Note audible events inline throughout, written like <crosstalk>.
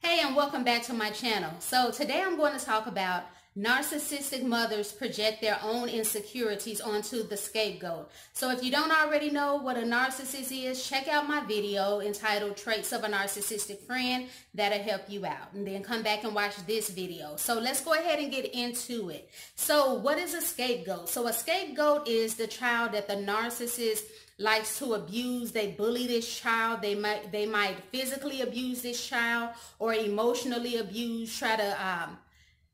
Hey and welcome back to my channel. So today I'm going to talk about narcissistic mothers project their own insecurities onto the scapegoat. So if you don't already know what a narcissist is, check out my video entitled Traits of a Narcissistic Friend. That'll help you out. And then come back and watch this video. So let's go ahead and get into it. So what is a scapegoat? So a scapegoat is the child that the narcissist likes to abuse they bully this child they might they might physically abuse this child or emotionally abuse try to um,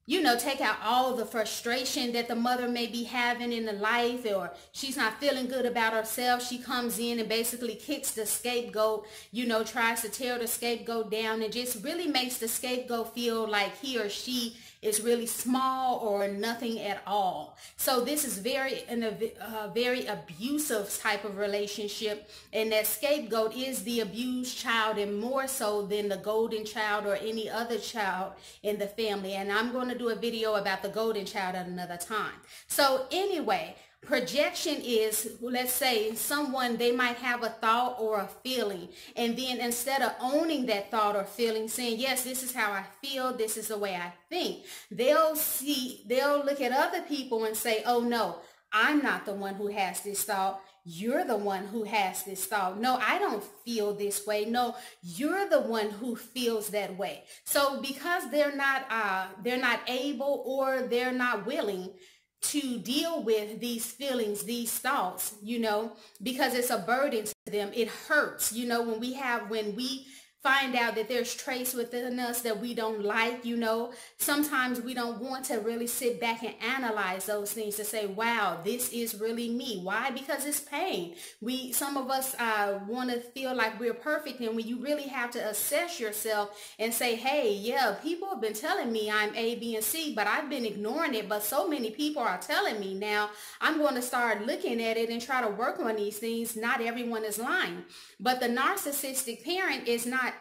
you know, take out all the frustration that the mother may be having in the life or she's not feeling good about herself. She comes in and basically kicks the scapegoat, you know, tries to tear the scapegoat down and just really makes the scapegoat feel like he or she is really small or nothing at all. So this is very in a uh, very abusive type of relationship and that scapegoat is the abused child and more so than the golden child or any other child in the family. And I'm going to do a video about the golden child at another time. So anyway, projection is let's say someone they might have a thought or a feeling and then instead of owning that thought or feeling saying yes this is how i feel this is the way i think they'll see they'll look at other people and say oh no i'm not the one who has this thought you're the one who has this thought. No, I don't feel this way. No, you're the one who feels that way. So because they're not uh, they're not able or they're not willing to deal with these feelings, these thoughts, you know, because it's a burden to them. It hurts, you know, when we have, when we find out that there's traits within us that we don't like, you know. Sometimes we don't want to really sit back and analyze those things to say, wow, this is really me. Why? Because it's pain. We, some of us uh, want to feel like we're perfect and when you really have to assess yourself and say, hey, yeah, people have been telling me I'm A, B, and C, but I've been ignoring it. But so many people are telling me now I'm going to start looking at it and try to work on these things. Not everyone is lying. But the narcissistic parent is not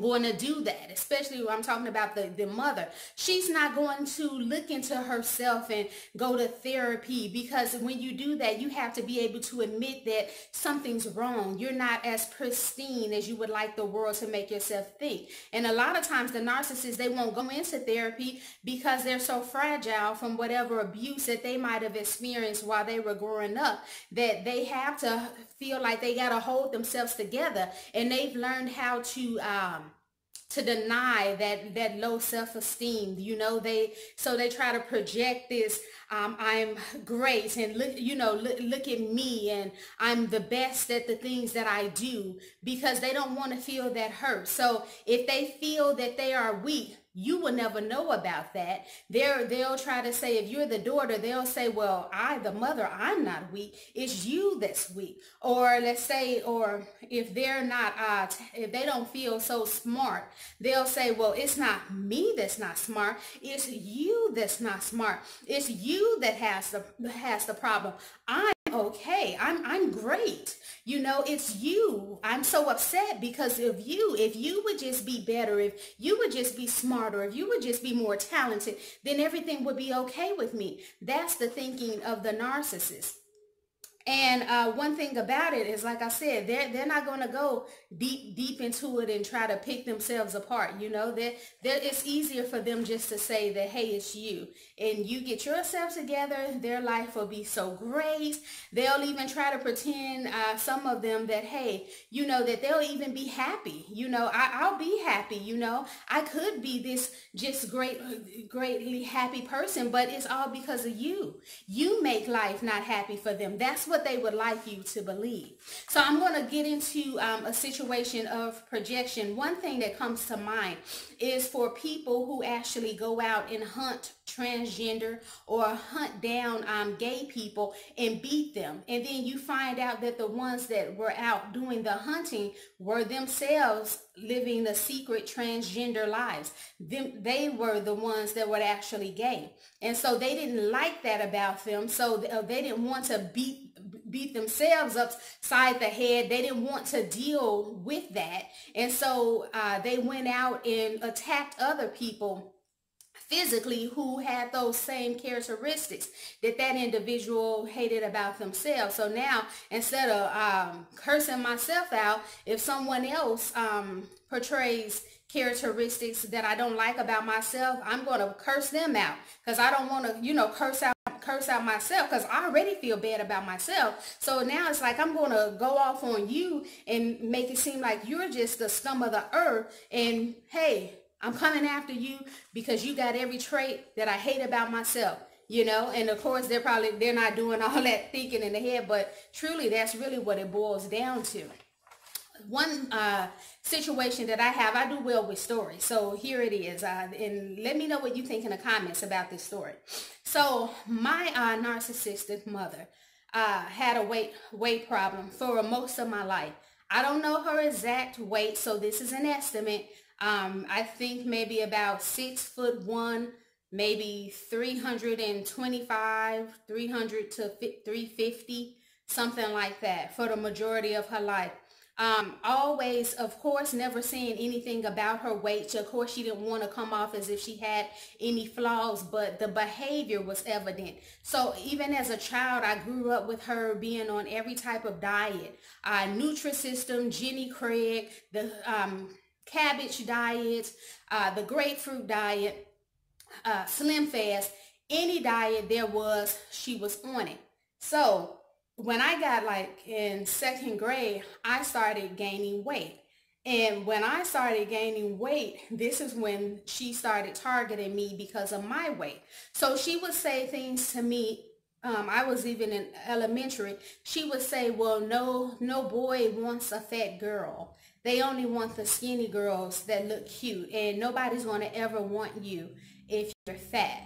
going to do that, especially I'm talking about the, the mother. She's not going to look into herself and go to therapy because when you do that, you have to be able to admit that something's wrong. You're not as pristine as you would like the world to make yourself think. And a lot of times the narcissists, they won't go into therapy because they're so fragile from whatever abuse that they might have experienced while they were growing up that they have to feel like they got to hold themselves together and they've learned how to um, to deny that that low self-esteem you know they so they try to project this um, i'm great and look you know look, look at me and i'm the best at the things that i do because they don't want to feel that hurt. So if they feel that they are weak you will never know about that. They're, they'll try to say, if you're the daughter, they'll say, well, I, the mother, I'm not weak. It's you that's weak. Or let's say, or if they're not, uh, if they don't feel so smart, they'll say, well, it's not me that's not smart. It's you that's not smart. It's you that has the, has the problem. I'm okay. I'm, I'm great. You know, it's you. I'm so upset because of you. If you would just be better, if you would just be smarter, if you would just be more talented, then everything would be okay with me. That's the thinking of the narcissist. And uh, one thing about it is, like I said, they're, they're not going to go deep, deep into it and try to pick themselves apart. You know, that it's easier for them just to say that, hey, it's you. And you get yourself together, their life will be so great. They'll even try to pretend, uh, some of them, that, hey, you know, that they'll even be happy. You know, I, I'll be happy. You know, I could be this just great, greatly happy person, but it's all because of you. You make life not happy for them. That's what what they would like you to believe. So I'm going to get into um, a situation of projection. One thing that comes to mind is for people who actually go out and hunt transgender or hunt down um, gay people and beat them. And then you find out that the ones that were out doing the hunting were themselves living the secret transgender lives. Them, they were the ones that were actually gay. And so they didn't like that about them. So uh, they didn't want to beat beat themselves upside the head. They didn't want to deal with that. And so uh, they went out and attacked other people physically who had those same characteristics that that individual hated about themselves. So now instead of um, cursing myself out, if someone else um, portrays characteristics that I don't like about myself, I'm going to curse them out because I don't want to, you know, curse out curse out myself because I already feel bad about myself. So now it's like I'm going to go off on you and make it seem like you're just the scum of the earth. And hey, I'm coming after you because you got every trait that I hate about myself you know and of course they're probably they're not doing all that thinking in the head but truly that's really what it boils down to one uh, situation that I have, I do well with stories. So here it is. Uh, and let me know what you think in the comments about this story. So my uh, narcissistic mother uh, had a weight weight problem for most of my life. I don't know her exact weight, so this is an estimate. Um, I think maybe about six foot one, maybe 325, 300 to 350, something like that for the majority of her life. Um, always, of course, never saying anything about her weight. Of course, she didn't want to come off as if she had any flaws, but the behavior was evident. So even as a child, I grew up with her being on every type of diet. Uh, Nutrisystem, Jenny Craig, the um, cabbage diet, uh, the grapefruit diet, uh, Slim Fast, any diet there was, she was on it. So when I got like in second grade, I started gaining weight. And when I started gaining weight, this is when she started targeting me because of my weight. So she would say things to me. Um, I was even in elementary. She would say, well, no, no boy wants a fat girl. They only want the skinny girls that look cute. And nobody's going to ever want you if you're fat.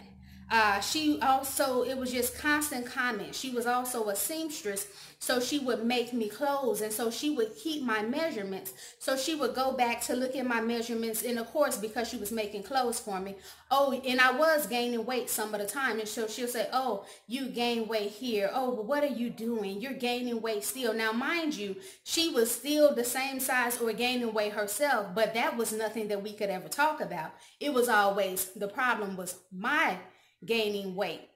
Uh, she also, it was just constant comments. She was also a seamstress, so she would make me clothes, and so she would keep my measurements. So she would go back to look at my measurements, and of course, because she was making clothes for me. Oh, and I was gaining weight some of the time, and so she'll say, oh, you gain weight here. Oh, but what are you doing? You're gaining weight still. Now, mind you, she was still the same size or gaining weight herself, but that was nothing that we could ever talk about. It was always, the problem was my gaining weight.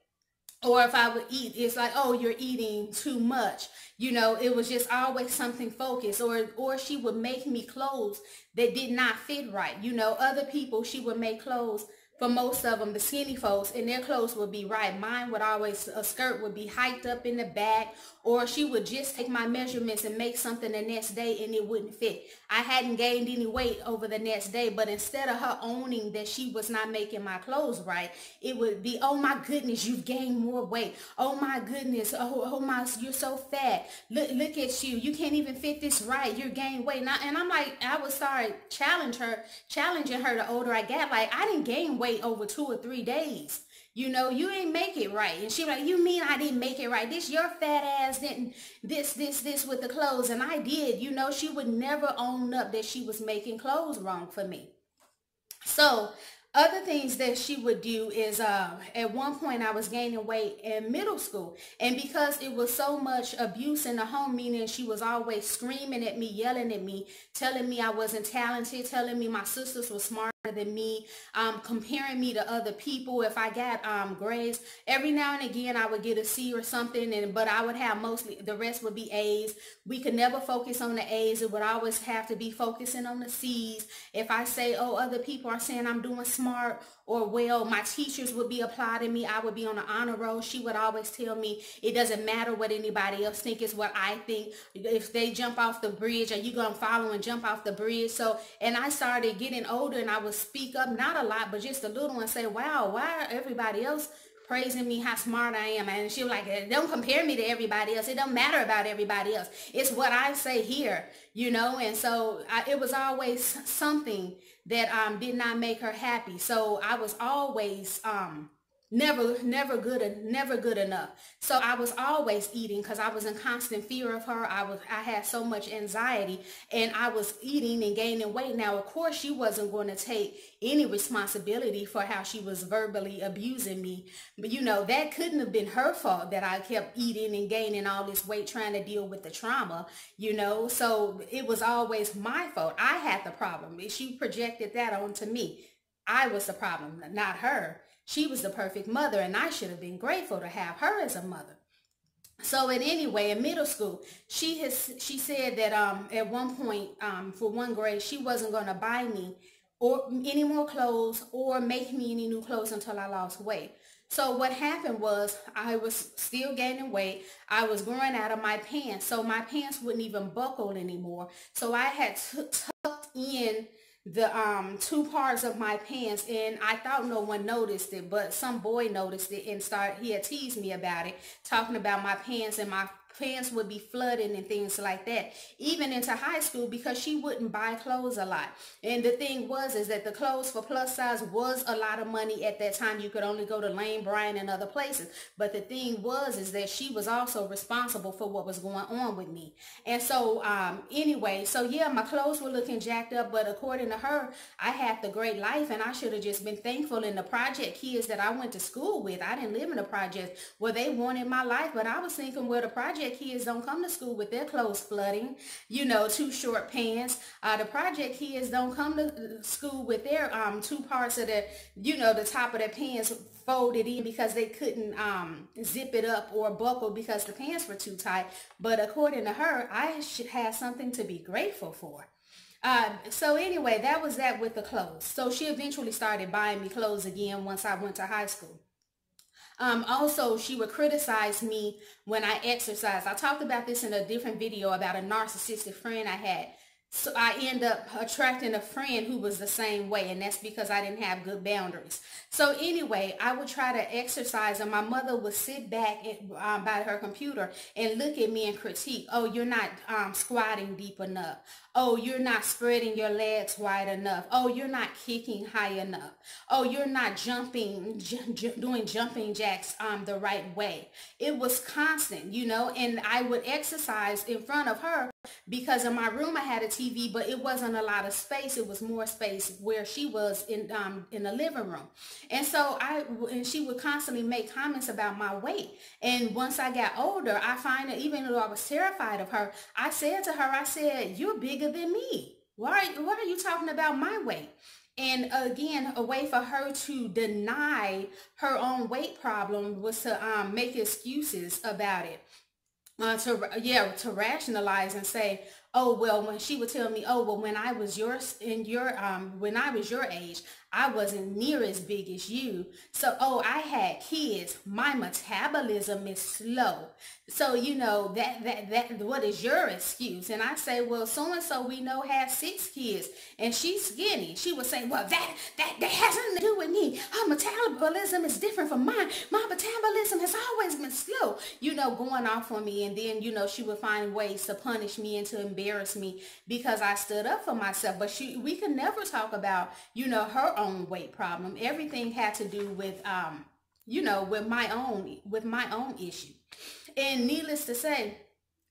Or if I would eat, it's like, oh, you're eating too much. You know, it was just always something focused. Or or she would make me clothes that did not fit right. You know, other people, she would make clothes for most of them, the skinny folks, and their clothes would be right. Mine would always, a skirt would be hiked up in the back, or she would just take my measurements and make something the next day and it wouldn't fit. I hadn't gained any weight over the next day, but instead of her owning that she was not making my clothes right, it would be, oh my goodness, you've gained more weight. Oh my goodness, oh, oh my, you're so fat. Look, look at you. You can't even fit this right. You're gaining weight. Now, and I'm like, I would start challenge her, challenging her the older I get. Like, I didn't gain weight over two or three days. You know, you ain't make it right. And she like, you mean I didn't make it right? This your fat ass didn't this, this, this with the clothes. And I did. You know, she would never own up that she was making clothes wrong for me. So other things that she would do is uh, at one point I was gaining weight in middle school. And because it was so much abuse in the home, meaning she was always screaming at me, yelling at me, telling me I wasn't talented, telling me my sisters were smart than me, um, comparing me to other people. If I got um, grades, every now and again I would get a C or something, and but I would have mostly the rest would be A's. We could never focus on the A's. It would always have to be focusing on the C's. If I say, oh, other people are saying I'm doing smart or well, my teachers would be applauding me. I would be on the honor roll. She would always tell me it doesn't matter what anybody else think is what I think. If they jump off the bridge, are you gonna follow and jump off the bridge? So, and I started getting older, and I would speak up, not a lot, but just a little and say, wow, why everybody else praising me how smart I am. And she was like, don't compare me to everybody else. It don't matter about everybody else. It's what I say here, you know? And so I, it was always something that um, did not make her happy. So I was always um, never never good and never good enough. So i was always eating because i was in constant fear of her. I was i had so much anxiety and i was eating and gaining weight. Now of course she wasn't going to take any responsibility for how she was verbally abusing me. But you know that couldn't have been her fault that i kept eating and gaining all this weight trying to deal with the trauma you know? So it was always my fault. I had the problem. She projected that onto me I was the problem, not her. She was the perfect mother and I should have been grateful to have her as a mother. So in anyway, in middle school, she has she said that um at one point um for one grade she wasn't going to buy me or any more clothes or make me any new clothes until I lost weight. So what happened was I was still gaining weight. I was growing out of my pants. So my pants wouldn't even buckle anymore. So I had tucked in the um two parts of my pants and I thought no one noticed it but some boy noticed it and started he had teased me about it talking about my pants and my pants would be flooding and things like that even into high school because she wouldn't buy clothes a lot. And the thing was is that the clothes for plus size was a lot of money at that time. You could only go to lane bryant and other places. But the thing was is that she was also responsible for what was going on with me. And so um anyway so yeah my clothes were looking jacked up but according to her i had the great life and i should have just been thankful in the project kids that i went to school with. I didn't live in a project where they wanted my life but i was thinking where the project kids don't come to school with their clothes flooding, you know, too short pants. Uh, the project kids don't come to school with their um, two parts of the, you know, the top of their pants folded in because they couldn't um, zip it up or buckle because the pants were too tight. But according to her, I should have something to be grateful for. Uh, so anyway, that was that with the clothes. So she eventually started buying me clothes again once I went to high school. Um, also, she would criticize me when I exercise. I talked about this in a different video about a narcissistic friend I had. So I end up attracting a friend who was the same way, and that's because I didn't have good boundaries. So anyway, I would try to exercise, and my mother would sit back at, um, by her computer and look at me and critique. Oh, you're not um, squatting deep enough. Oh, you're not spreading your legs wide enough. Oh, you're not kicking high enough. Oh, you're not jumping, doing jumping jacks um, the right way. It was constant, you know, and I would exercise in front of her because in my room I had a but it wasn't a lot of space. It was more space where she was in um, in the living room. And so I, and she would constantly make comments about my weight. And once I got older, I find that even though I was terrified of her, I said to her, I said, you're bigger than me. Why, why are you talking about my weight? And again, a way for her to deny her own weight problem was to um, make excuses about it. Uh, to yeah, to rationalize and say, oh well, when she would tell me, oh well, when I was yours in your um, when I was your age, I wasn't near as big as you. So, oh, I had kids. My metabolism is slow. So, you know, that, that, that, what is your excuse? And I say, well, so-and-so we know has six kids and she's skinny. She would say, well, that, that, that has nothing to do with me. Her metabolism is different from mine. My metabolism has always been slow, you know, going off on me. And then, you know, she would find ways to punish me and to embarrass me because I stood up for myself. But she, we could never talk about, you know, her own weight problem. Everything had to do with, um, you know, with my own, with my own issue. And needless to say,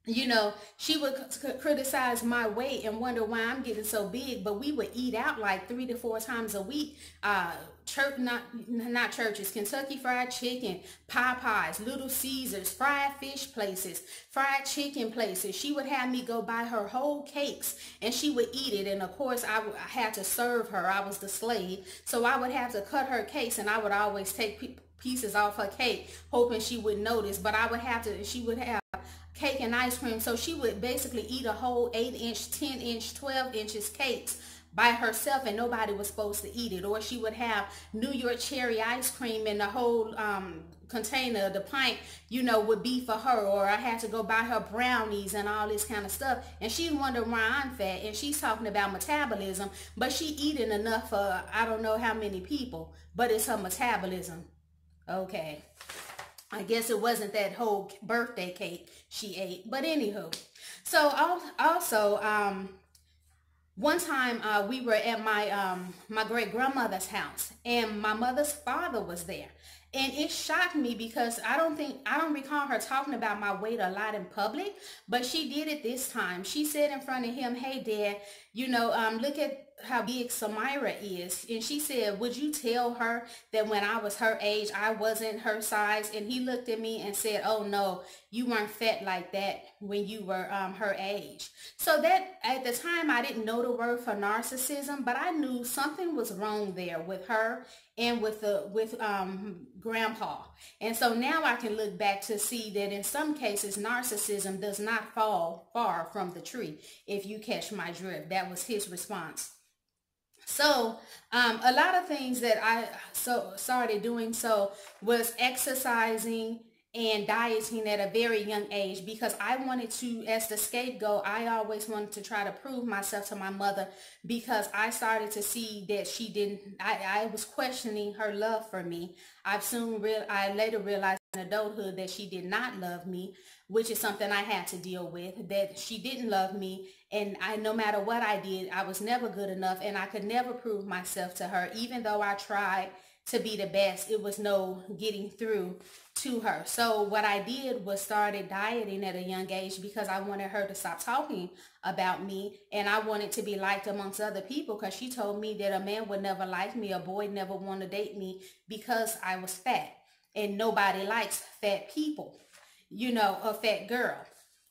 you know, she would criticize my weight and wonder why I'm getting so big, but we would eat out like three to four times a week. Uh, church, not, not churches, Kentucky Fried Chicken, Popeyes, Little Caesars, fried fish places, fried chicken places. She would have me go buy her whole cakes and she would eat it. And of course, I, I had to serve her. I was the slave. So I would have to cut her cakes and I would always take pieces off her cake, hoping she would notice. But I would have to, she would have cake and ice cream. So she would basically eat a whole 8 inch, 10 inch, 12 inches cakes by herself and nobody was supposed to eat it. Or she would have New York cherry ice cream and the whole um, container, the pint, you know, would be for her. Or I had to go buy her brownies and all this kind of stuff. And she's wondering why I'm fat. And she's talking about metabolism. But she eating enough for I don't know how many people. But it's her metabolism. Okay. I guess it wasn't that whole birthday cake she ate. But anywho, so also, um, one time uh, we were at my um, my great grandmother's house and my mother's father was there and it shocked me because I don't think I don't recall her talking about my weight a lot in public but she did it this time she said in front of him hey dad you know um, look at how big Samyra is. And she said, would you tell her that when I was her age, I wasn't her size? And he looked at me and said, oh no, you weren't fat like that when you were um, her age. So that at the time, I didn't know the word for narcissism, but I knew something was wrong there with her and with the with um, grandpa. And so now I can look back to see that in some cases, narcissism does not fall far from the tree. If you catch my drift, that was his response. So um, a lot of things that I so started doing so was exercising and dieting at a very young age because I wanted to, as the scapegoat, I always wanted to try to prove myself to my mother because I started to see that she didn't, I, I was questioning her love for me. I've soon real, I later realized in adulthood that she did not love me, which is something I had to deal with, that she didn't love me. And I, no matter what I did, I was never good enough and I could never prove myself to her, even though I tried to be the best. It was no getting through to her. So what I did was started dieting at a young age because I wanted her to stop talking about me and I wanted to be liked amongst other people because she told me that a man would never like me, a boy never want to date me because I was fat and nobody likes fat people, you know, a fat girl.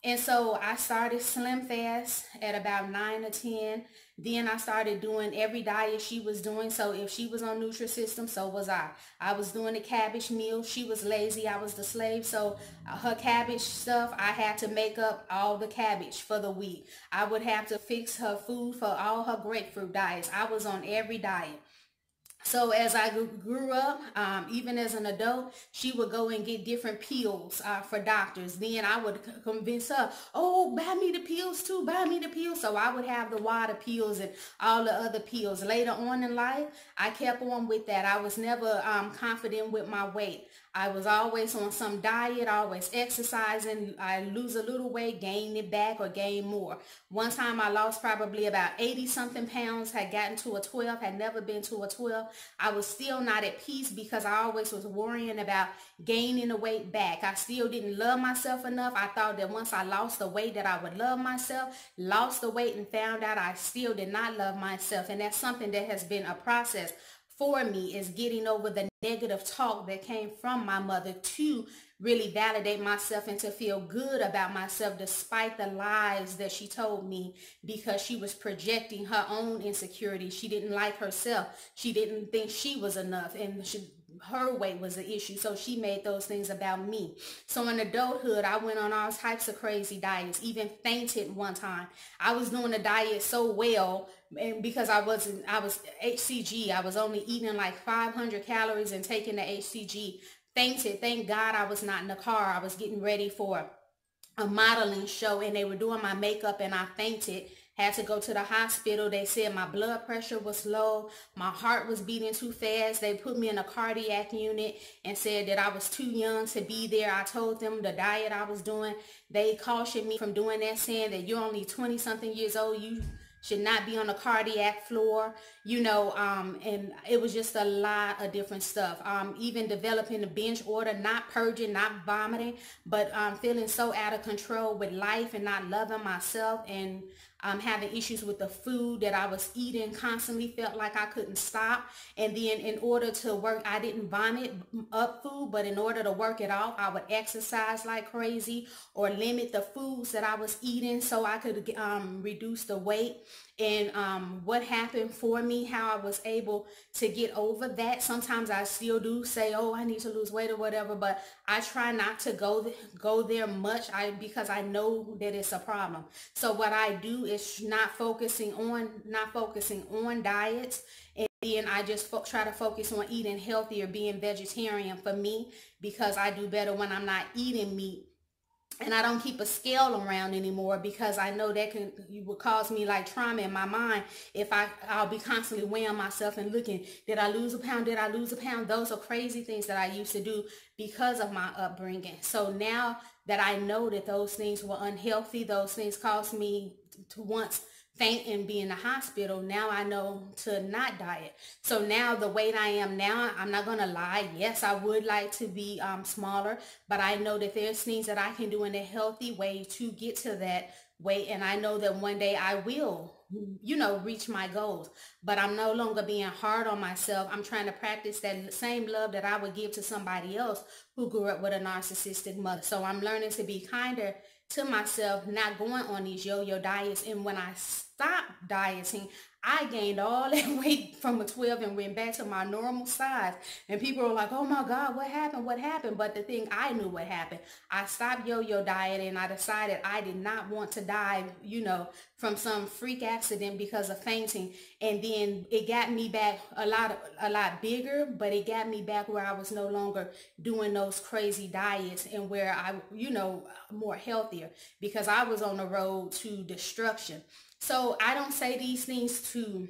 And so I started Slim Fast at about 9 or 10. Then I started doing every diet she was doing. So if she was on Nutrisystem, so was I. I was doing the cabbage meal. She was lazy. I was the slave. So uh, her cabbage stuff, I had to make up all the cabbage for the week. I would have to fix her food for all her grapefruit diets. I was on every diet. So as I grew up, um, even as an adult, she would go and get different pills uh, for doctors. Then I would convince her, oh, buy me the pills too, buy me the pills. So I would have the water pills and all the other pills. Later on in life, I kept on with that. I was never um, confident with my weight. I was always on some diet, always exercising. I lose a little weight, gain it back or gain more. One time I lost probably about 80 something pounds, had gotten to a 12, had never been to a 12. I was still not at peace because I always was worrying about gaining the weight back. I still didn't love myself enough. I thought that once I lost the weight that I would love myself, lost the weight and found out I still did not love myself. And that's something that has been a process for me is getting over the negative talk that came from my mother to really validate myself and to feel good about myself despite the lies that she told me because she was projecting her own insecurity. She didn't like herself. She didn't think she was enough and she, her weight was the issue. So she made those things about me. So in adulthood, I went on all types of crazy diets, even fainted one time. I was doing a diet so well and because I wasn't, I was HCG, I was only eating like 500 calories and taking the HCG. Fainted. Thank God I was not in the car. I was getting ready for a modeling show and they were doing my makeup and I fainted. Had to go to the hospital. They said my blood pressure was low. My heart was beating too fast. They put me in a cardiac unit and said that I was too young to be there. I told them the diet I was doing. They cautioned me from doing that, saying that you're only 20 something years old. You should not be on the cardiac floor, you know, um, and it was just a lot of different stuff. Um, even developing a binge order, not purging, not vomiting, but um, feeling so out of control with life and not loving myself and um, having issues with the food that I was eating constantly felt like I couldn't stop. And then in order to work, I didn't vomit up food, but in order to work it off, I would exercise like crazy or limit the foods that I was eating so I could um, reduce the weight and um, what happened for me, how I was able to get over that. Sometimes I still do say, oh, I need to lose weight or whatever, but I try not to go th- go there much I, because I know that it's a problem. So what I do is not focusing on not focusing on diets and then I just fo- try to focus on eating healthier, being vegetarian for me because I do better when I'm not eating meat and I don't keep a scale around anymore because I know that can would cause me like trauma in my mind if I I'll be constantly weighing myself and looking did I lose a pound did I lose a pound? Those are crazy things that I used to do because of my upbringing. So now that I know that those things were unhealthy those things caused me to once faint and be in the hospital, now I know to not diet. So now the weight I am now, I'm not going to lie. Yes, I would like to be um, smaller, but I know that there's things that I can do in a healthy way to get to that weight. And I know that one day I will you know, reach my goals. But I'm no longer being hard on myself. I'm trying to practice that same love that I would give to somebody else who grew up with a narcissistic mother. So I'm learning to be kinder to myself, not going on these yo-yo diets. And when I stop dieting, I gained all that <laughs> weight from a 12 and went back to my normal size. And people were like, oh my God, what happened? What happened? But the thing, I knew what happened. I stopped yo-yo diet and I decided I did not want to die, you know, from some freak accident because of fainting. And then it got me back a lot, a lot bigger, but it got me back where I was no longer doing those crazy diets and where I, you know, more healthier because I was on the road to destruction. So I don't say these things to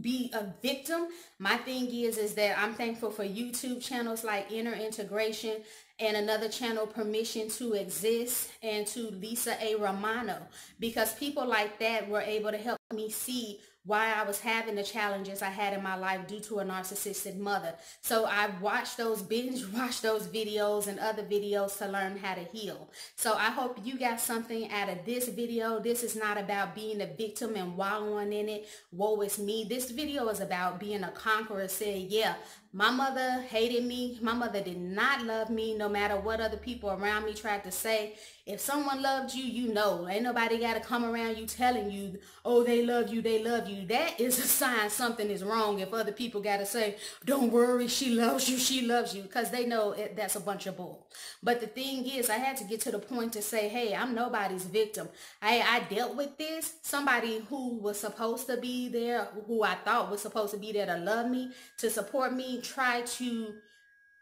be a victim. My thing is, is that I'm thankful for YouTube channels like Inner Integration and another channel, Permission to Exist, and to Lisa A. Romano, because people like that were able to help me see why I was having the challenges I had in my life due to a narcissistic mother. So I watched those binge <laughs> watched those videos and other videos to learn how to heal. So I hope you got something out of this video. This is not about being a victim and wallowing in it. Woe is me. This video is about being a conqueror saying, yeah, my mother hated me. My mother did not love me no matter what other people around me tried to say. If someone loved you, you know. Ain't nobody got to come around you telling you, oh, they love you, they love you. That is a sign something is wrong if other people got to say, don't worry, she loves you, she loves you. Because they know it, that's a bunch of bull. But the thing is, I had to get to the point to say, hey, I'm nobody's victim. I, I dealt with this. Somebody who was supposed to be there, who I thought was supposed to be there to love me, to support me, try to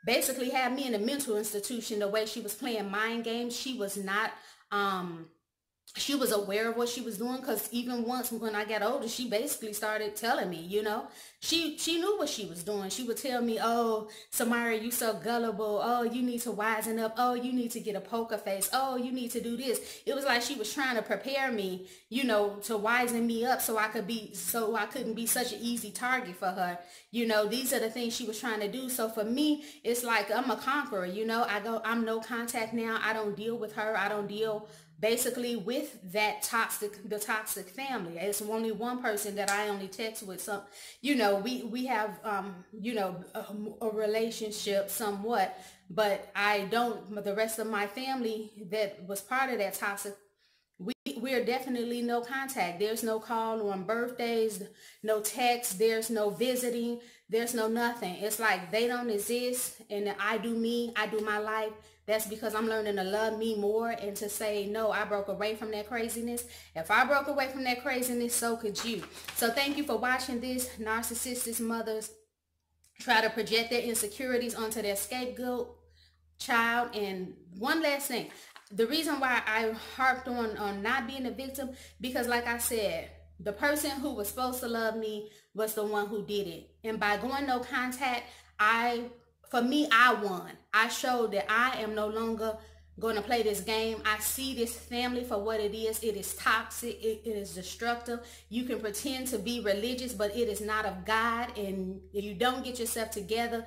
basically have me in a mental institution the way she was playing mind games. She was not um she was aware of what she was doing because even once when I got older, she basically started telling me, you know, she she knew what she was doing. She would tell me, oh, Samara, you so gullible. Oh, you need to wisen up. Oh, you need to get a poker face. Oh, you need to do this. It was like she was trying to prepare me, you know, to wisen me up so I could be, so I couldn't be such an easy target for her. You know, these are the things she was trying to do. So for me, it's like I'm a conqueror, you know, I go, I'm no contact now. I don't deal with her. I don't deal basically with that toxic the toxic family. It's only one person that i only text with. Some you know we we have um you know a, a, relationship somewhat but i don't the rest of my family that was part of that toxic we we're definitely no contact. There's no call on birthdays no text there's no visiting there's no nothing. It's like they don't exist and i do me i do my life that's because I'm learning to love me more and to say, no, I broke away from that craziness. If I broke away from that craziness, so could you. So thank you for watching this. Narcissistic mothers try to project their insecurities onto their scapegoat child. And one last thing, the reason why I harped on, on not being a victim, because like I said, the person who was supposed to love me was the one who did it. And by going no contact, I for me, I won. I showed that I am no longer going to play this game. I see this family for what it is. It is toxic. It, it is destructive. You can pretend to be religious, but it is not of God. And if you don't get yourself together,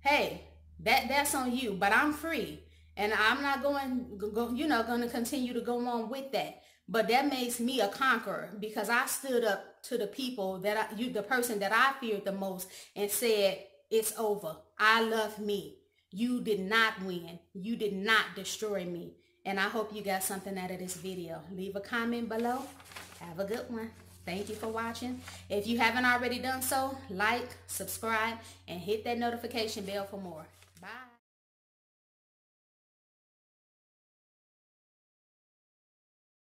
hey, that that's on you. But I'm free. And I'm not going, go, you know, going to continue to go on with that. But that makes me a conqueror because I stood up to the people that I, you, the person that I feared the most and said, it's over. I love me. You did not win. You did not destroy me. And I hope you got something out of this video. Leave a comment below. Have a good one. Thank you for watching. If you haven't already done so, like, subscribe, and hit that notification bell for more.